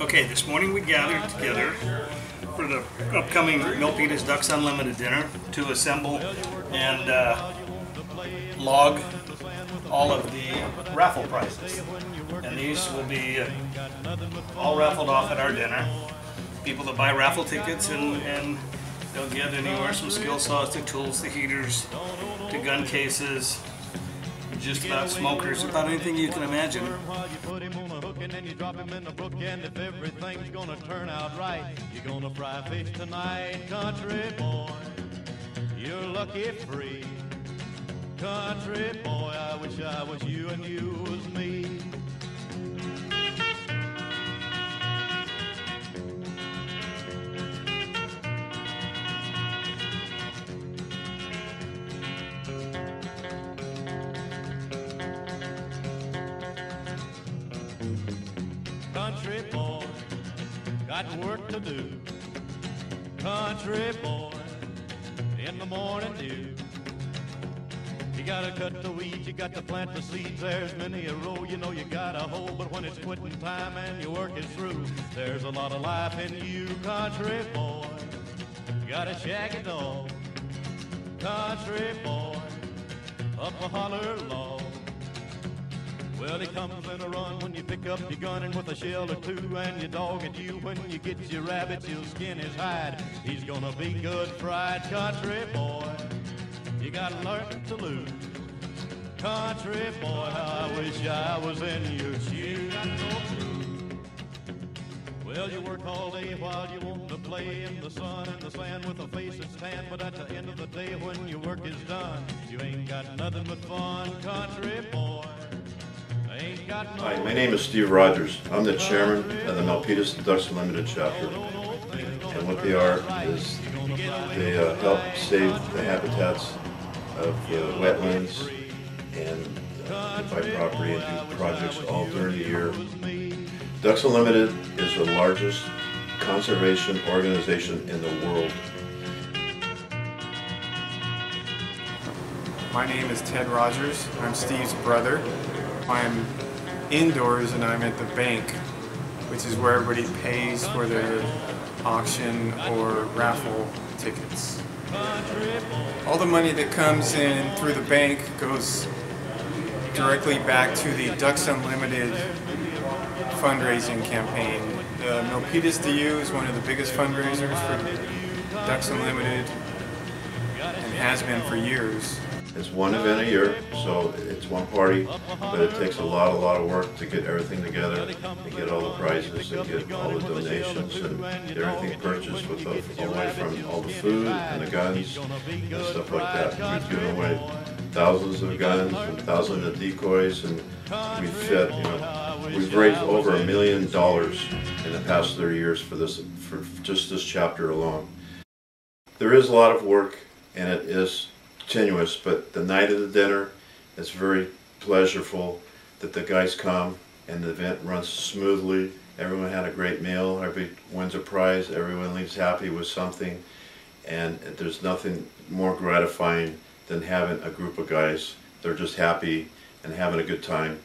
Okay, this morning we gathered together for the upcoming Milpitas Ducks Unlimited dinner to assemble and uh, log all of the raffle prizes. And these will be uh, all raffled off at our dinner. People that buy raffle tickets and, and they'll get anywhere from skill saws to tools to heaters to gun cases, just about smokers, about anything you can imagine. You put him on a hook and then you drop him in the and if everything's gonna turn out right, you're gonna fry fish tonight, country boy. You're lucky free, country boy. I wish I was you and you was me. Got work to do. Country boy, in the morning dew. You gotta cut the weeds, you got to plant the seeds. There's many a row you know you gotta hold, but when it's quitting time and your work is through, there's a lot of life in you, country boy. You got a shaggy dog, country boy, up a holler log. Well, he comes in a run when you pick up your gun and with a shell or two, and your dog and you when you get your rabbit, you'll skin his hide. He's gonna be good fried country boy. You gotta learn to lose. Country boy, I wish I was in your shoes. Well, you work all day while you want to play in the sun and the sand with a face that's tan, but at the end of the day when your work is done, you ain't got nothing but fun, country boy. Hi, my name is Steve Rodgers. I'm the chairman of the Milpitas Ducks Unlimited chapter. And what they are is they uh, help save the habitats of the wetlands and uh, property and do projects all during the year. Ducks Unlimited is the largest conservation organization in the world. My name is Ted Rodgers. I'm Steve's brother. I'm indoors and I'm at the bank, which is where everybody pays for their auction or raffle tickets. All the money that comes in through the bank goes directly back to the Ducks Unlimited fundraising campaign. The Milpitas DU is one of the biggest fundraisers for Ducks Unlimited and has been for years. It's one event a year, so it's one party, but it takes a lot, a lot of work to get everything together, and get all the prizes, and get all the donations, and get everything purchased with the, the from all the food and the guns and stuff like that. We've given away thousands of guns and thousands of decoys, and we've you know, we've raised over a million dollars in the past 30 years for this, for just this chapter alone. There is a lot of work, and it is tenuous, but the night of the dinner is very pleasurable that the guys come and the event runs smoothly. Everyone had a great meal, everyone wins a prize, everyone leaves happy with something, and there's nothing more gratifying than having a group of guys. They're just happy and having a good time,